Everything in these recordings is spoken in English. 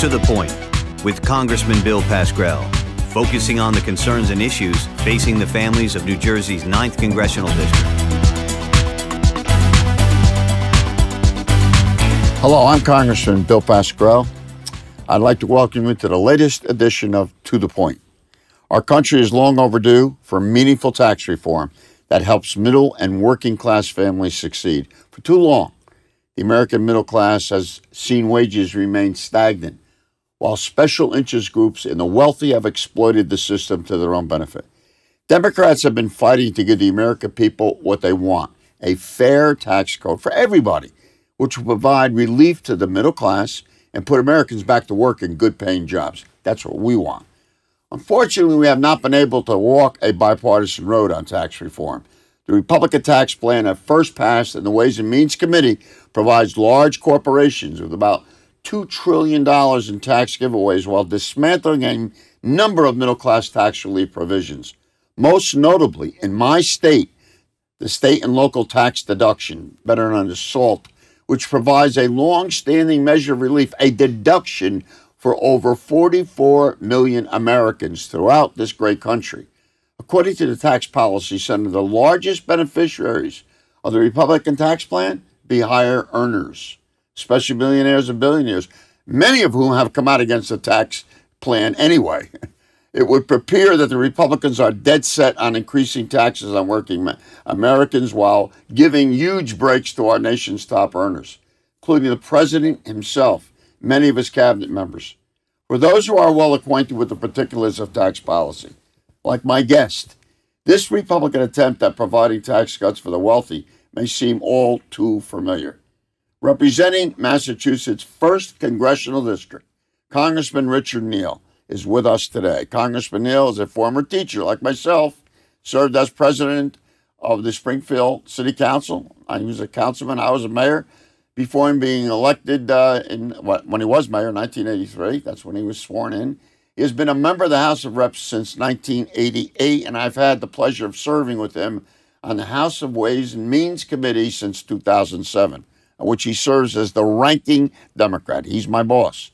To the point with Congressman Bill Pascrell, focusing on the concerns and issues facing the families of New Jersey's 9th Congressional District. Hello, I'm Congressman Bill Pascrell. I'd like to welcome you to the latest edition of To the Point. Our country is long overdue for meaningful tax reform that helps middle and working class families succeed. For too long, the American middle class has seen wages remain stagnant, while special interest groups and the wealthy have exploited the system to their own benefit. Democrats have been fighting to give the American people what they want a fair tax code for everybody, which will provide relief to the middle class and put Americans back to work in good paying jobs. That's what we want. Unfortunately, we have not been able to walk a bipartisan road on tax reform. The Republican tax plan at first passed in the Ways and Means Committee provides large corporations with about $2 trillion in tax giveaways while dismantling a number of middle class tax relief provisions. Most notably, in my state, the state and local tax deduction, better known as SALT, which provides a long standing measure of relief, a deduction for over 44 million Americans throughout this great country. According to the Tax Policy Center, the largest beneficiaries of the Republican tax plan be higher earners, especially millionaires and billionaires, many of whom have come out against the tax plan anyway. It would appear that the Republicans are dead set on increasing taxes on working Americans while giving huge breaks to our nation's top earners, including the president himself, many of his cabinet members. For those who are well acquainted with the particulars of tax policy, like my guest, this Republican attempt at providing tax cuts for the wealthy may seem all too familiar. Representing Massachusetts' 1st Congressional District, Congressman Richard Neal is with us today. Congressman Neal is a former teacher like myself, served as president of the Springfield City Council. I was a councilman, I was a mayor before him being elected uh, in what, when he was mayor in 1983. That's when he was sworn in. He has been a member of the House of Reps since 1988, and I've had the pleasure of serving with him on the House of Ways and Means Committee since 2007, in which he serves as the ranking Democrat. He's my boss.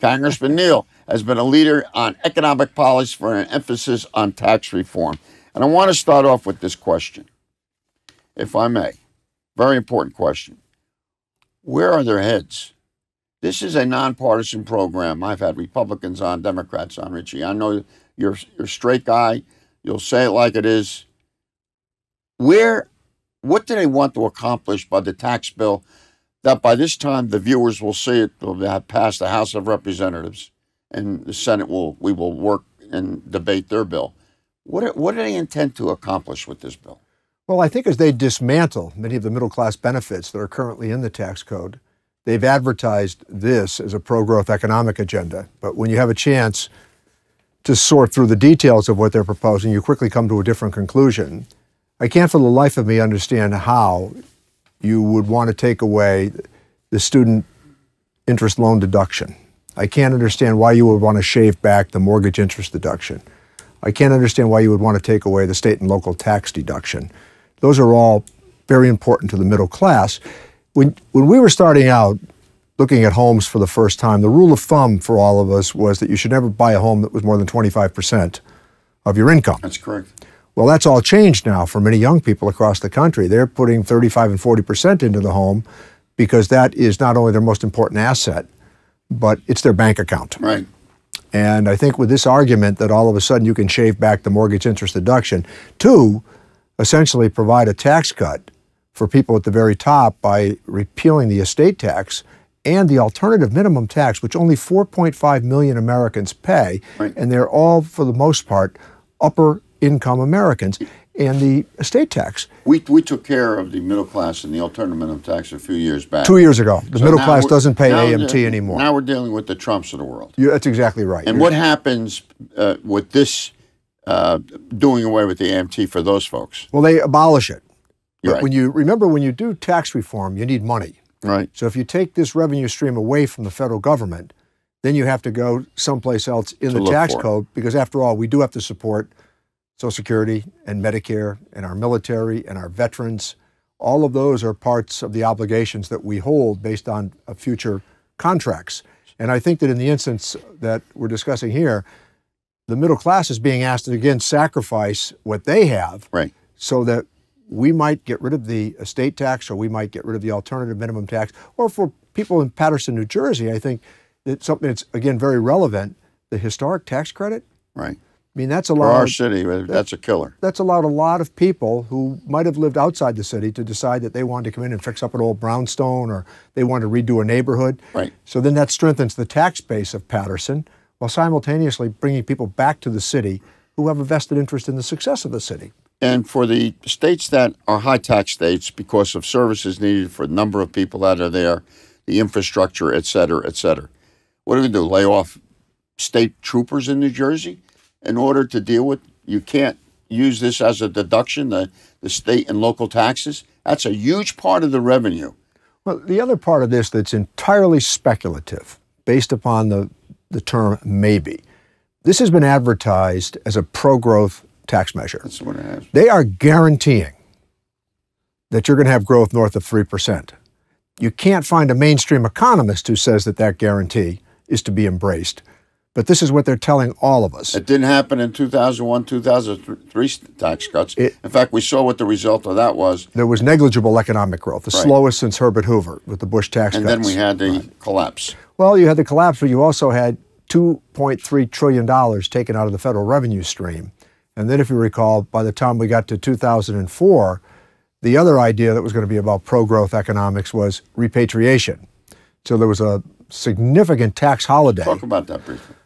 Congressman Neal has been a leader on economic policy for an emphasis on tax reform. And I want to start off with this question, if I may. Very important question. Where are their heads? This is a nonpartisan program. I've had Republicans on, Democrats on, Richie. I know you're, you're a straight guy. You'll say it like it is. Where, what do they want to accomplish by the tax bill that by this time the viewers will see it will have passed the House of Representatives and the Senate will we will work and debate their bill. What what do they intend to accomplish with this bill? Well, I think as they dismantle many of the middle class benefits that are currently in the tax code, they've advertised this as a pro-growth economic agenda. But when you have a chance to sort through the details of what they're proposing, you quickly come to a different conclusion. I can't for the life of me understand how you would want to take away the student interest loan deduction. I can't understand why you would want to shave back the mortgage interest deduction. I can't understand why you would want to take away the state and local tax deduction. Those are all very important to the middle class. When, when we were starting out looking at homes for the first time, the rule of thumb for all of us was that you should never buy a home that was more than 25% of your income. That's correct. Well, that's all changed now for many young people across the country. They're putting 35 and 40% into the home because that is not only their most important asset, but it's their bank account. Right. And I think with this argument that all of a sudden you can shave back the mortgage interest deduction to essentially provide a tax cut for people at the very top by repealing the estate tax and the alternative minimum tax, which only 4.5 million Americans pay, right. and they're all, for the most part, upper income Americans and the estate tax. We, we took care of the middle class and the alternative minimum tax a few years back. Two years ago. The So middle class doesn't pay AMT anymore. Now we're dealing with the Trumps of the world. You- that's exactly right. And You're- what happens uh, with this uh, doing away with the AMT for those folks? Well, they abolish it. But Right. when you remember when you do tax reform, you need money. Right. So if you take this revenue stream away from the federal government, then you have to go someplace else in To the tax code because after all, we do have to support Social Security and Medicare and our military and our veterans. All of those are parts of the obligations that we hold based on uh, future contracts. And I think that in the instance that we're discussing here, the middle class is being asked to again sacrifice what they have Right. so that we might get rid of the estate tax or we might get rid of the alternative minimum tax. Or for people in Paterson, New Jersey, I think that something that's again very relevant, the historic tax credit. Right. I mean, that's For allowed our city, uh, that's a killer. that's allowed a lot of people who might have lived outside the city to decide that they wanted to come in and fix up an old brownstone or they want to redo a neighborhood. Right. So then that strengthens the tax base of Paterson while simultaneously bringing people back to the city who have a vested interest in the success of the city. And for the states that are high tax states, because of services needed for the number of people that are there, the infrastructure, et cetera, et cetera, what do we do? Lay off state troopers in New Jersey in order to deal with? You can't use this as a deduction, the, the state and local taxes. That's a huge part of the revenue. Well, the other part of this that's entirely speculative, based upon the, the term maybe, this has been advertised as a pro growth tax measure. That's what it has. They are guaranteeing that you're going to have growth north of 3%. You can't find a mainstream economist who says that that guarantee is to be embraced. But this is what they're telling all of us. It didn't happen in 2001, 2003 tax cuts. It- in fact, we saw what the result of that was. There was negligible economic growth, the Right. slowest since Herbert Hoover with the Bush tax And cuts. then we had the collapse. Well, you had the collapse, but you also had $2.3 trillion taken out of the federal revenue stream. And then, if you recall, by the time we got to 2004, the other idea that was going to be about pro growth economics was repatriation. So there was a significant tax holiday. Talk about that briefly.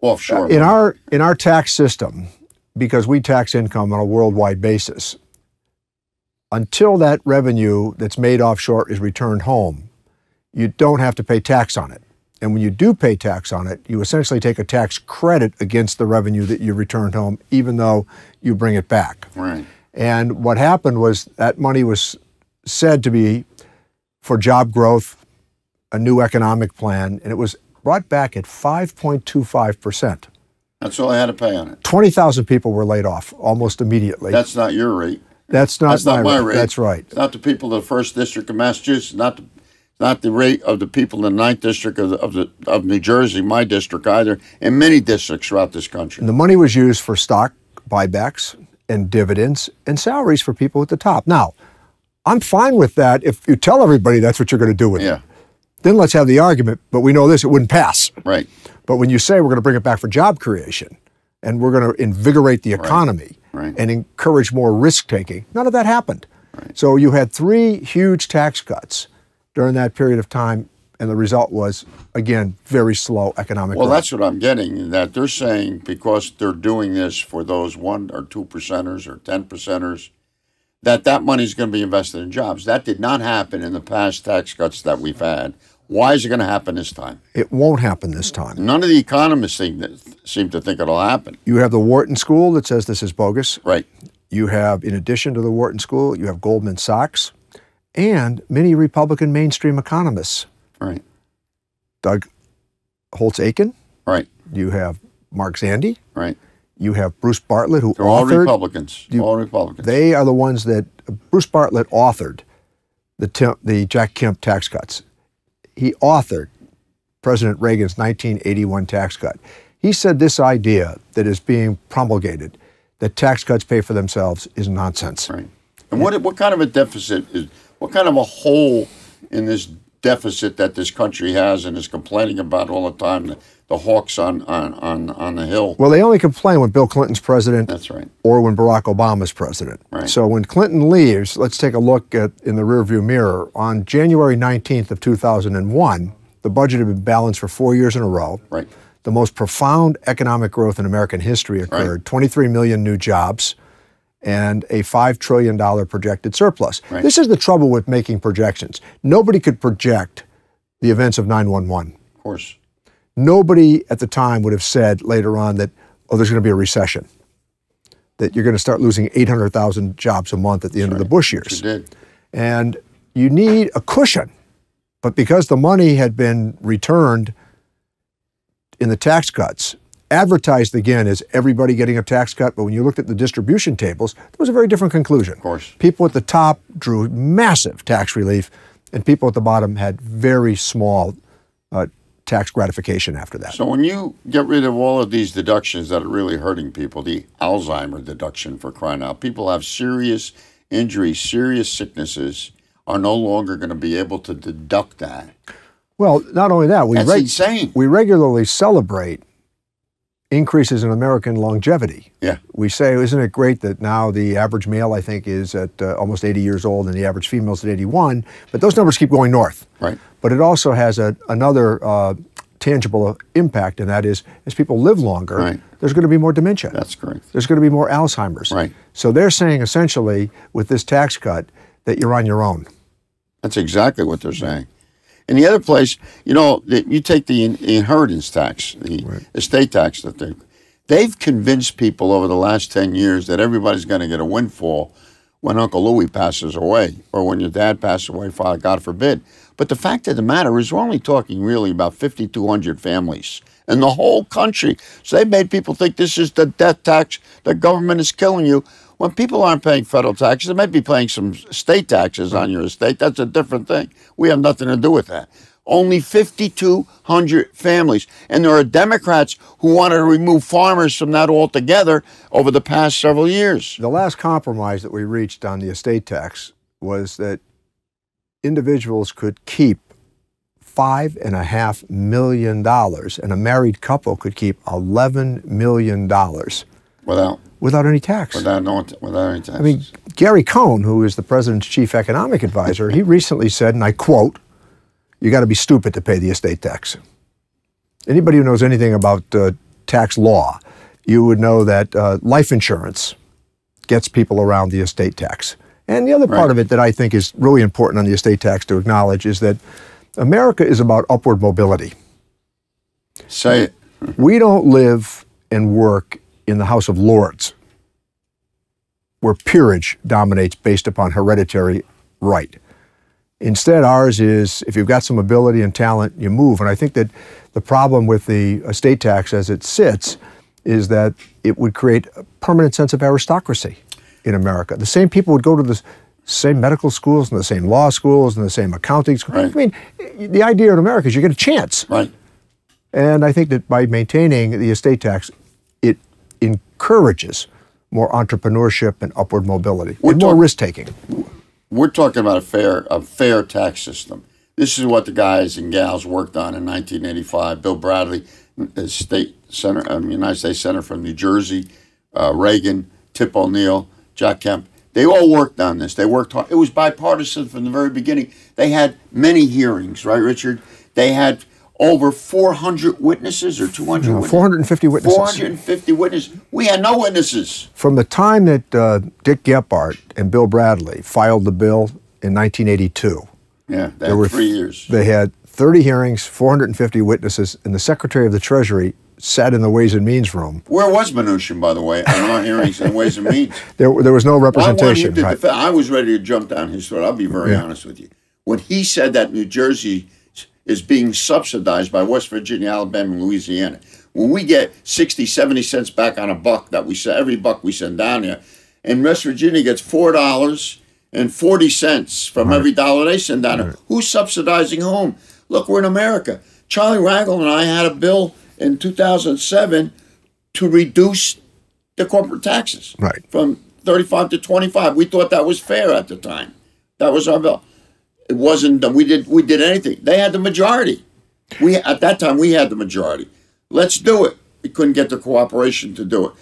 Offshore. In our, in our tax system, because we tax income on a worldwide basis, until that revenue that's made offshore is returned home, you don't have to pay tax on it. And when you do pay tax on it, you essentially take a tax credit against the revenue that you returned home, even though you bring it back. right. And what happened was that money was said to be for job growth, a new economic plan, and it was brought back at 5.25%. That's all I had to pay on it. 20,000 people were laid off almost immediately. That's not your rate. That's not, That's not my rate. That's right. It's not the people of the first district of Massachusetts. Not the, not the rate of the people in the ninth district of the, of the of New Jersey, my district either, and many districts throughout this country. And the money was used for stock buybacks and dividends and salaries for people at the top. Now, I'm fine with that if you tell everybody that's what you're going to do with Yeah. it. Then let's have the argument, but we know this, it wouldn't pass. Right. But when you say we're going to bring it back for job creation and we're going to invigorate the economy Right. and encourage more risk taking, none of that happened. Right. So you had three huge tax cuts during that period of time, and the result was, again, very slow economic growth. Well, growth. that's what I'm getting. That they're saying because they're doing this for those one or two percenters or ten percenters, that that money is going to be invested in jobs. That did not happen in the past tax cuts that we've had. Why is it going to happen this time? it won't happen this time. None of the economists seem to, seem to think it'll happen. You have the Wharton School that says this is bogus. Right. You have, in addition to the Wharton School, you have Goldman Sachs and many Republican mainstream economists. Right. Doug Holtz-Eakin, Right. you have Mark Zandi, Right. you have Bruce Bartlett, who They're all authored. Republicans. all Republicans. They are the ones that Bruce Bartlett authored the the Jack Kemp tax cuts. He authored President Reagan's 1981 tax cut. He said this idea that is being promulgated that tax cuts pay for themselves is nonsense. Right. And what what kind of a deficit is what kind of a hole in this deficit that this country has and is complaining about all the time the, hawks on, on, on, on the hill. Well, they only complain when Bill Clinton's president That's right. or when Barack Obama's president. Right. So when Clinton leaves, let's take a look at in the rearview mirror. On January 19th of 2001, the budget had been balanced for four years in a row. Right. The most profound economic growth in American history occurred. Right. 23 million new jobs and a $5 trillion projected surplus. Right. This is the trouble with making projections. Nobody could project the events of 911. Of course. Nobody at the time would have said later on that, oh, there's going to be a recession, that you're going to start losing 800,000 jobs a month at the end of the Bush You years. did. And you need a cushion. But because the money had been returned in the tax cuts, advertised again as everybody getting a tax cut, but when you looked at the distribution tables, there was a very different conclusion. Of course. People at the top drew massive tax relief, and people at the bottom had very small uh, tax gratification after that. So when you get rid of all of these deductions that are really hurting people, the Alzheimer deduction for crying out, people have serious injuries, serious sicknesses, are no longer going to be able to deduct that. Well, not only that, we reg- insane. we regularly celebrate increases in American longevity. Yeah. We say, isn't it great that now the average male, I think, is at uh, almost 80 years old and the average female is at 81, but those numbers keep going north. Right. But it also has a, another uh, tangible impact, and that is as people live longer, Right. there's going to be more dementia. That's correct. there's going to be more Alzheimer's. Right. So they're saying essentially with this tax cut that you're on your own. That's exactly what they're saying. And the other place, you know, you take the in- inheritance tax, the estate tax that they, they've convinced people over the last 10 years that everybody's going to get a windfall when Uncle Louis passes away or when your dad passes away, Father, God forbid. But the fact of the matter is, we're only talking really about 5,200 families in the whole country. So they made people think this is the death tax, the government is killing you. When people aren't paying federal taxes, they might be paying some state taxes on your estate. That's a different thing. We have nothing to do with that. Only 5,200 families. And there are Democrats who wanted to remove farmers from that altogether over the past several years. The last compromise that we reached on the estate tax was that individuals could keep five and a half million dollars, and a married couple could keep eleven million dollars Without, without any tax. without, no, without any taxes. I mean, Gary Cohn, who is the president's chief economic advisor, he recently said, and I quote, "You got to be stupid to pay the estate tax." Anybody who knows anything about uh, tax law, you would know that uh, life insurance gets people around the estate tax. And the other part of it that I think is really important on the estate tax to acknowledge is that America is about upward mobility. Say it. We don't live and work in the House of Lords, where peerage dominates based upon hereditary right. Instead, ours is if you've got some ability and talent, you move. And I think that the problem with the estate tax as it sits is that it would create a permanent sense of aristocracy in America. The same people would go to the same medical schools and the same law schools and the same accounting schools. Right. I mean, the idea in America is you get a chance. Right. And I think that by maintaining the estate tax, encourages more entrepreneurship and upward mobility We're and more risk taking. We're talking about a fair, a fair tax system. This is what the guys and gals worked on in 1985. Bill Bradley, uh, state senator, um, United States senator from New Jersey, uh, Reagan, Tip O'Neill, Jack Kemp. They all worked on this. They worked hard. It was bipartisan from the very beginning. They had many hearings, right, Richard? They had over 400 witnesses or 200 No, witnesses. 450 witnesses. 450 witnesses. We had no witnesses. From the time that uh, Dick Gephardt and Bill Bradley filed the bill in 1982, Yeah, they there had were three years. They had 30 hearings, 450 witnesses, and the Secretary of the Treasury sat in the Ways and Means room. Where was Mnuchin, by the way, on our hearings and Ways and Means? There, there was no representation. did right? I was ready to jump down his throat. I'll be very Yeah. honest with you. When he said that New Jersey is being subsidized by West Virginia, Alabama, and Louisiana, when we get 60, 70 cents back on a buck that we send, every buck we send down here, and West Virginia gets four dollars and forty cents from every dollar they send down there. Who's subsidizing whom? Look, we're in America. Charlie Rangel and I had a bill in 2007 to reduce the corporate taxes Right. from 35 to 25. We thought that was fair at the time. That was our bill. It wasn't that we did we did anything. They had the majority. We at that time we had the majority. Let's do it. We couldn't get the cooperation to do it.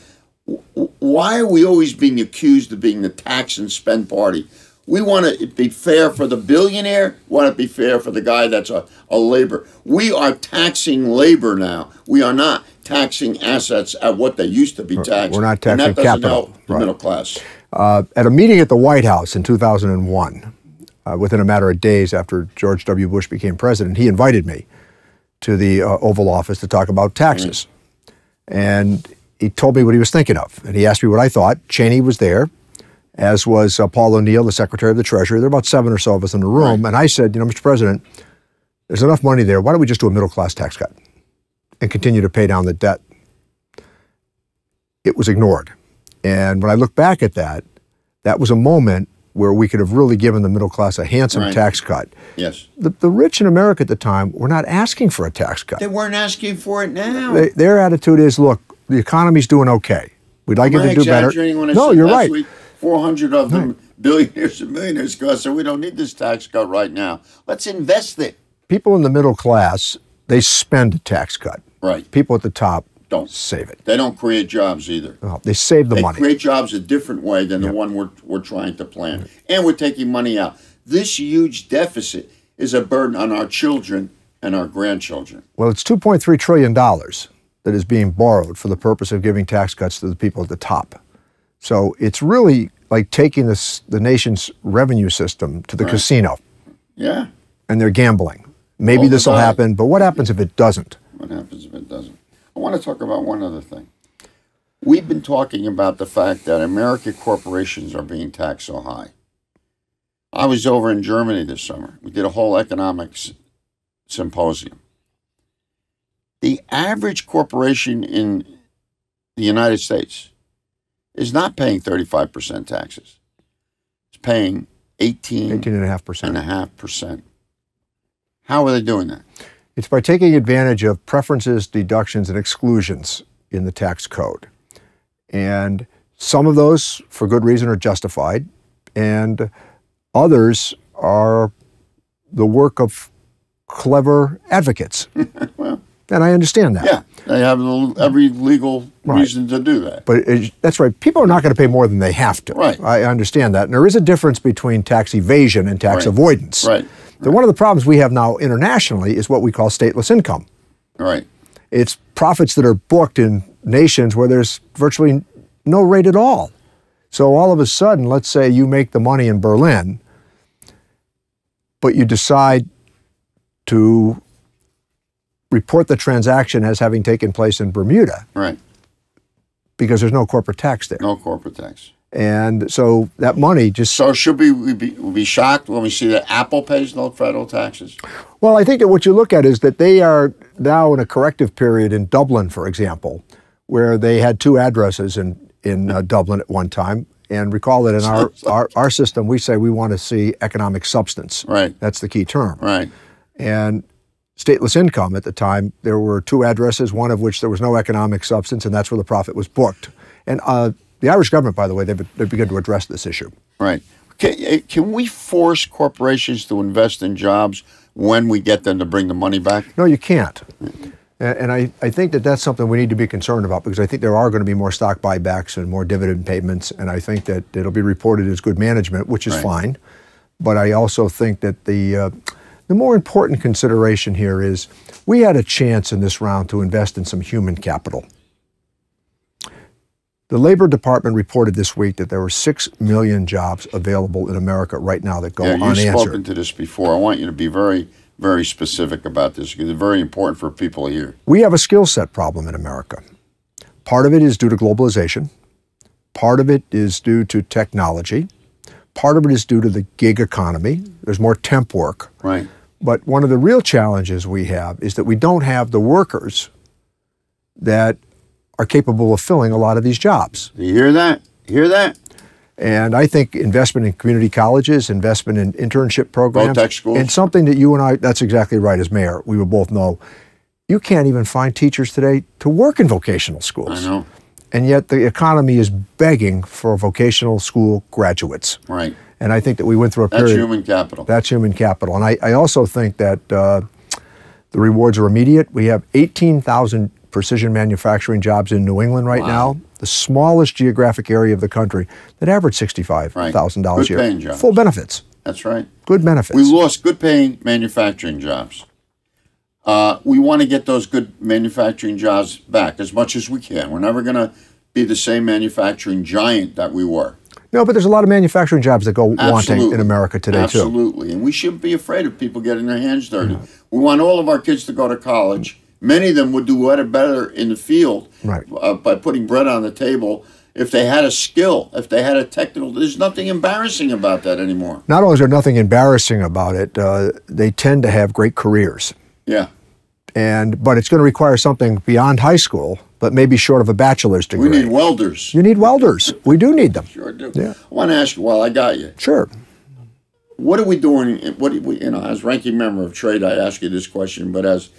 Why are we always being accused of being the tax and spend party? We want it to be fair for the billionaire. Want it to be fair for the guy that's a, a labor. We are taxing labor now. We are not taxing assets at what they used to be taxed. We're not And that taxing doesn't capital. help the Right. middle class. Uh, at a meeting at the White House in 2001, uh, within a matter of days after George W. Bush became president, he invited me to the uh, Oval Office to talk about taxes. And he told me what he was thinking of. And he asked me what I thought. Cheney was there, as was uh, Paul O'Neill, the Secretary of the Treasury. There were about seven or so of us in the room. And I said, you know, Mr. President, there's enough money there. Why don't we just do a middle class tax cut and continue to pay down the debt? It was ignored. And when I look back at that, that was a moment where we could have really given the middle class a handsome Right. tax cut. Yes. The, the rich in America at the time were not asking for a tax cut. They weren't asking for it now. They, their attitude is, look, the economy's doing okay. We'd like Am it I to do better. No, you're right. week 400 of them billionaires and millionaires go, so we don't need this tax cut right now. Let's invest it. People in the middle class, they spend a tax cut. Right. People at the top Don't. save it. They don't create jobs either. Well, they save the they money. They create jobs a different way than the one we're, we're trying to plan. And we're taking money out. This huge deficit is a burden on our children and our grandchildren. Well, it's $2.3 trillion that is being borrowed for the purpose of giving tax cuts to the people at the top. So it's really like taking this, the nation's revenue system to the casino Yeah. and they're gambling. Maybe this will happen, but what happens if it doesn't? What happens if it doesn't? I want to talk about one other thing. We've been talking about the fact that American corporations are being taxed so high. I was over in Germany this summer. We did a whole economics symposium. The average corporation in the United States is not paying 35% taxes. It's paying 18 18.5%. and a half percent. How are they doing that? It's by taking advantage of preferences, deductions, and exclusions in the tax code. And some of those, for good reason, are justified, and others are the work of clever advocates. Well, And I understand that. Yeah, they have every legal Right. reason to do that. But it, that's right. People are not going to pay more than they have to. Right. I understand that. And there is a difference between tax evasion and tax Right. avoidance. Right. The, one of the problems we have now internationally is what we call stateless income. Right. It's profits that are booked in nations where there's virtually no rate at all. So all of a sudden, let's say you make the money in Berlin, but you decide to report the transaction as having taken place in Bermuda Right. because there's no corporate tax there. No corporate tax. And so that money just So should we, we be, we be shocked when we see that Apple pays no federal taxes? Well, I think that what you look at is that they are now in a corrective period in Dublin, for example, where they had two addresses in in uh, Dublin at one time. And recall that in our, our our system, we say we want to see economic substance. Right. That's the key term. Right. And stateless income at the time, there were two addresses, one of which there was no economic substance, and that's where the profit was booked. And uh, the Irish government, by the way, they've, they've begun to address this issue. Right. Can, eh, can we force corporations to invest in jobs when we get them to bring the money back? No, you can't. And and I, I think that that's something we need to be concerned about because I think there are going to be more stock buybacks and more dividend payments. And I think that it'll be reported as good management, which is Right. fine. But I also think that the, uh, the more important consideration here is we had a chance in this round to invest in some human capital. The Labor Department reported this week that there were 6 million jobs available in America right now that go yeah, you've unanswered. spoken to this before. I want you to be very, very specific about this because it's very important for people here. We have a skill set problem in America. Part of it is due to globalization. Part of it is due to technology. Part of it is due to the gig economy. There's more temp work. Right. But one of the real challenges we have is that we don't have the workers that are capable of filling a lot of these jobs. You hear that? You hear that? And I think investment in community colleges, investment in internship programs, and something that you and I, that's exactly right, as mayor, we will both know. You can't even find teachers today to work in vocational schools. I know. And yet the economy is begging for vocational school graduates. Right. And I think that we went through a period. That's human capital. That's human capital. And I, I also think that uh, the rewards are immediate. We have 18,000 precision manufacturing jobs in New England right Wow. now, the smallest geographic area of the country that average $65,000 Right. a year. paying jobs. Full benefits, That's right. good benefits. We lost good paying manufacturing jobs. Uh, we want to get those good manufacturing jobs back as much as we can. We're never going to be the same manufacturing giant that we were. no, but there's a lot of manufacturing jobs that go wanting in America today, too. Absolutely. And we shouldn't be afraid of people getting their hands dirty. We want all of our kids to go to college. Many of them would do better, better in the field Right. uh, by putting bread on the table if they had a skill, if they had a technical. There's nothing embarrassing about that anymore. Not only is there nothing embarrassing about it, uh, they tend to have great careers. Yeah. and but it's going to require something beyond high school but maybe short of a bachelor's degree. We need welders. you need welders. We do need them. Sure do. Yeah. I want to ask you. Well, I got you. Sure. What are we doing? What do we, you know, as ranking member of trade, I ask you this question, but as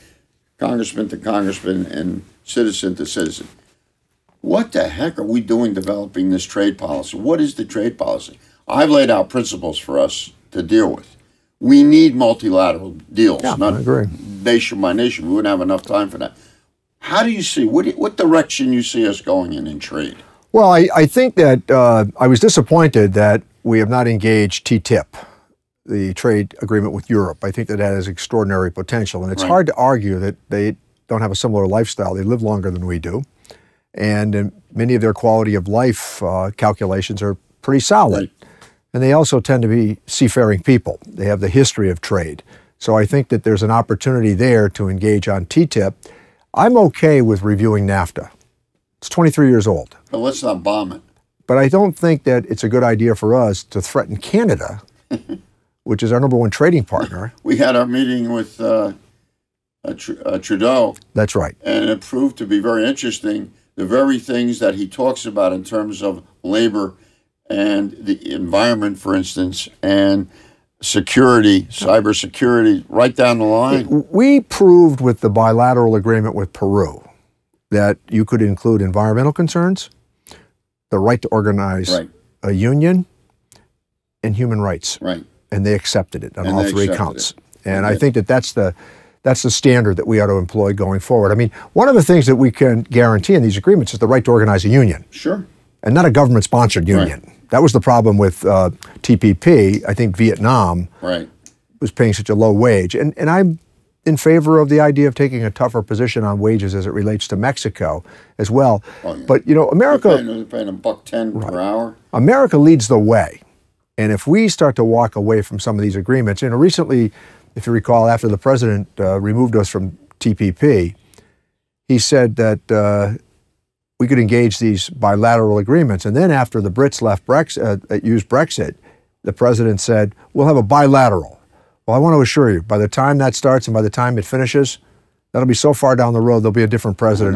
congressman to congressman and citizen to citizen, what the heck are we doing developing this trade policy? What is the trade policy? I've laid out principles for us to deal with. We need multilateral deals, Yeah, not I agree. nation by nation. We wouldn't have enough time for that. How do you see what what direction you see us going in in trade? Well, I, I think that uh, I was disappointed that we have not engaged TTIP, the trade agreement with Europe. I think that that has extraordinary potential, and it's Right. hard to argue that they don't have a similar lifestyle. They live longer than we do, and uh, many of their quality of life uh, calculations are pretty solid. Right. And they also tend to be seafaring people. They have the history of trade. So I think that there's an opportunity there to engage on TTIP. I'm okay with reviewing NAFTA. It's 23 years old. But let's not bomb it. But I don't think that it's a good idea for us to threaten Canada, which is our number one trading partner. We had our meeting with uh, uh, Tr- uh, Trudeau, That's right. and it proved to be very interesting. The very things that he talks about in terms of labor and the environment, for instance, and security, cybersecurity, right down the line. We proved with the bilateral agreement with Peru that you could include environmental concerns, the right to organize Right. a union, and human rights. Right. And they accepted it on And all three counts. it. And I think that that's the that's the standard that we ought to employ going forward. I mean, one of the things that we can guarantee in these agreements is the right to organize a union, Sure. and not a government-sponsored union. That was the problem with uh, TPP. I think Vietnam Right. was paying such a low wage, and and I'm in favor of the idea of taking a tougher position on wages as it relates to Mexico as well. Oh, yeah. But you know, America. They're paying, they're paying a buck ten per hour. America leads the way. And if we start to walk away from some of these agreements, you know, recently, if you recall, after the president uh, removed us from TPP, he said that uh, we could engage these bilateral agreements. And then after the Brits left Brexit, uh, used Brexit, the president said, we'll have a bilateral. Well, I want to assure you, by the time that starts and by the time it finishes, that'll be so far down the road, there'll be a different president.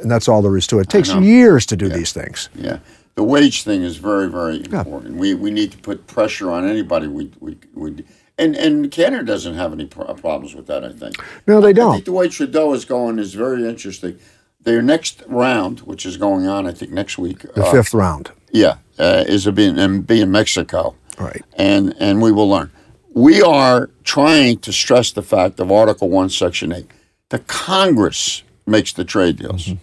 And that's all there is to it. It takes years to do these things. Yeah. The wage thing is very, very important. We, we need to put pressure on anybody. We, we, we, and, and Canada doesn't have any pro- problems with that, I think. No, they don't. I think the way Trudeau is going is very interesting. Their next round, which is going on, I think next week. The uh, fifth round. Yeah, uh, is a be in, and be in Mexico. Right. And and we will learn. We are trying to stress the fact of Article One, Section Eight. The Congress makes the trade deals, and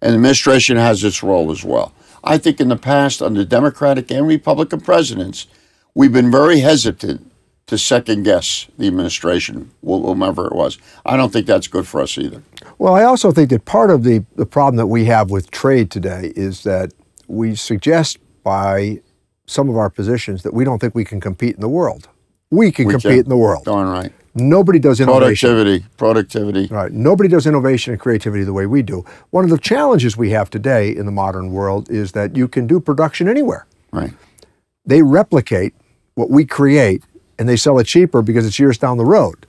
the administration has its role as well. I think in the past, under Democratic and Republican presidents, we've been very hesitant to second guess the administration, wh- whomever it was. I don't think that's good for us either. Well, I also think that part of the, the problem that we have with trade today is that we suggest by some of our positions that we don't think we can compete in the world. We can We compete can. in the world. Darn right. Nobody does innovation. Productivity, productivity. Right. Nobody does innovation and creativity the way we do. One of the challenges we have today in the modern world is that you can do production anywhere. Right. They replicate what we create and they sell it cheaper because it's years down the road.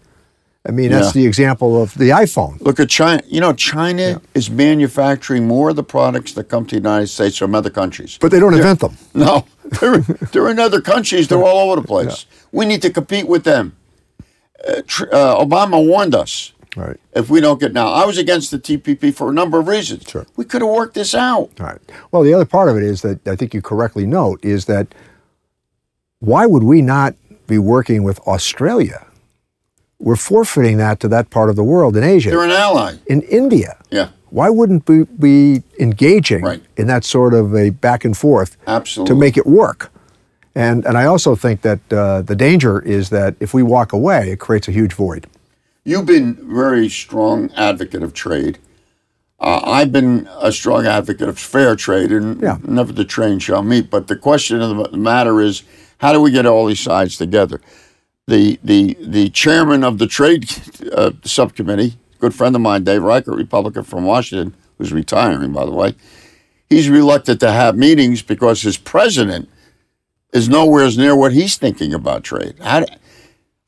I mean, that's Yeah. the example of the iPhone. Look at China. You know, China is manufacturing more of the products that come to the United States from other countries. But they don't invent them. No, they're, they're in other countries. They're all over the place. We need to compete with them. Uh, tr- uh, Obama warned us Right. if we don't get now. I was against the TPP for a number of reasons. Sure. We could have worked this out. All right. Well, the other part of it is that I think you correctly note is that why would we not be working with Australia? We're forfeiting that to that part of the world in Asia, They're an ally. in India. Yeah, Why wouldn't we be engaging Right. in that sort of a back and forth absolutely. to make it work? And and I also think that uh, the danger is that if we walk away, it creates a huge void. You've been very strong advocate of trade. Uh, I've been a strong advocate of fair trade, and Yeah. never the train shall meet. But the question of the matter is, how do we get all these sides together? The the the chairman of the trade uh, subcommittee, good friend of mine, Dave Reichert, Republican from Washington, who's retiring, by the way, he's reluctant to have meetings because his president is nowhere as near what he's thinking about trade. I,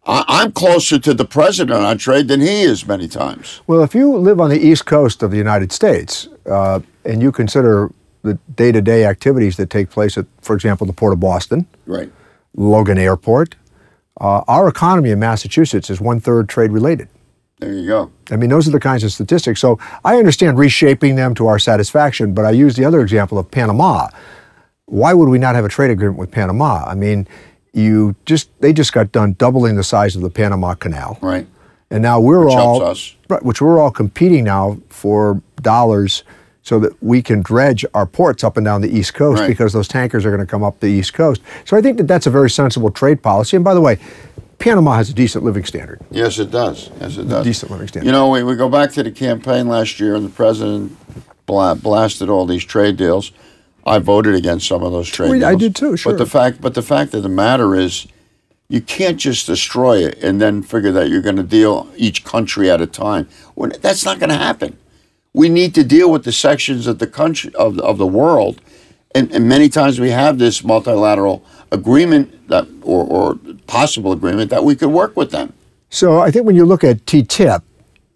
am closer to the president on trade than he is many times. Well, if you live on the east coast of the United States uh, and you consider the day-to-day activities that take place at, for example, the port of Boston, right, Logan Airport, uh, our economy in Massachusetts is one third trade related. There you go. I mean, those are the kinds of statistics. So I understand reshaping them to our satisfaction, but I use the other example of Panama. Why would we not have a trade agreement with Panama? I mean, you just they just got done doubling the size of the Panama Canal. Right. And now we're which all us. which we're all competing now for dollars so that we can dredge our ports up and down the East Coast right. because those tankers are going to come up the East Coast. So I think that that's a very sensible trade policy. And by the way, Panama has a decent living standard. Yes, it does. Yes, it does. Decent living standard. You know, we, we go back to the campaign last year, and the president bla- blasted all these trade deals. I voted against some of those trade Well, deals. I did too, sure. But the fact, but the fact of the matter is, you can't just destroy it and then figure that you're going to deal each country at a time. When, that's not going to happen. We need to deal with the sections of the country of, of the world, and, and many times we have this multilateral agreement that or, or possible agreement that we could work with them. So I think when you look at TTIP,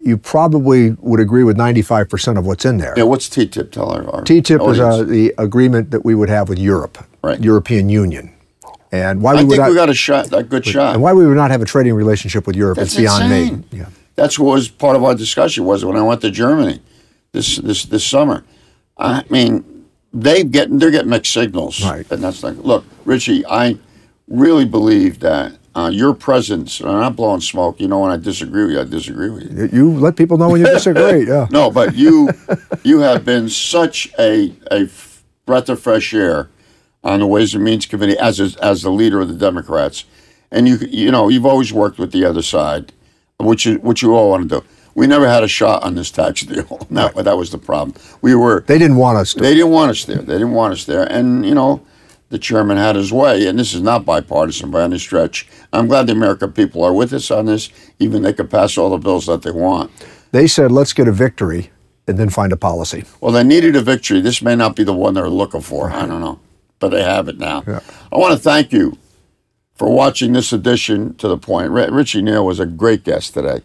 you probably would agree with 95% of what's in there. Yeah, what's TTIP? Tell our, our TTIP is uh, the agreement that we would have with Europe, Right. European Union. And why I we would think not, we got a shot, a good shot. and why we would not have a trading relationship with Europe That's is beyond insane. me. Yeah. That's what was part of our discussion was when I went to Germany this this this summer. I mean, they get they're getting mixed signals, Right. And that's like, look, Richie, I really believe that uh, your presence. And I'm not blowing smoke. You know, when I disagree with you, I disagree with you. You- let people know when you disagree. Yeah. No, but you you have been such a, a breath of fresh air on the Ways and Means Committee as a, as the leader of the Democrats, and you you know you've always worked with the other side, which you which you all want to do. We never had a shot on this tax deal. No, that was the problem. We were They didn't want us to. they didn't want us there. They didn't want us there, and you know. The chairman had his way, and this is not bipartisan by any stretch. I'm glad the American people are with us on this, even they could pass all the bills that they want. They said, let's get a victory and then find a policy. Well, they needed a victory. This may not be the one they're looking for. I don't know. But they have it now. Yeah. I want to thank you for watching this edition to the point. Richie Neal was a great guest today.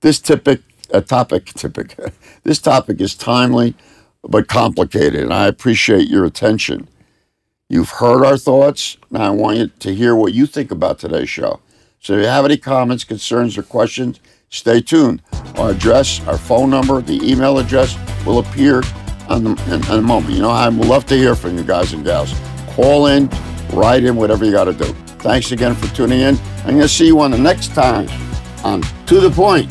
This typic, a topic, typic, this topic is timely but complicated, and I appreciate your attention. You've heard our thoughts. Now I want you to hear what you think about today's show. So if you have any comments, concerns, or questions, stay tuned. Our address, our phone number, the email address will appear on the, in, in a moment. You know, I would love to hear from you guys and gals. Call in, write in, whatever you got to do. Thanks again for tuning in. I'm going to see you on the next time on To the Point.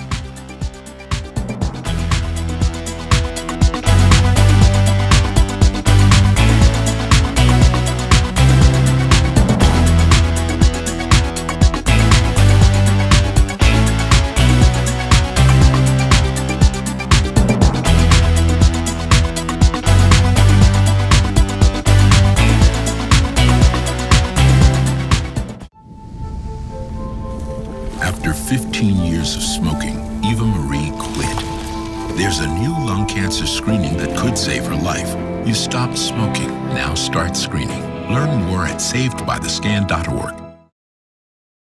savedbythescan.org.